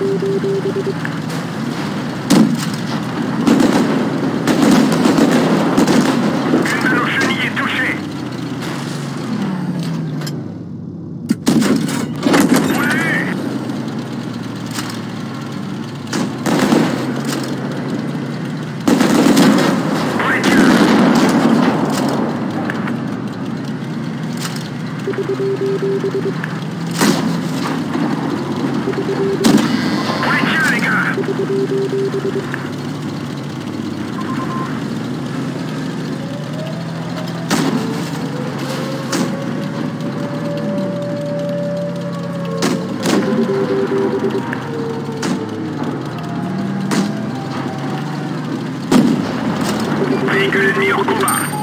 Une de 軍に音が。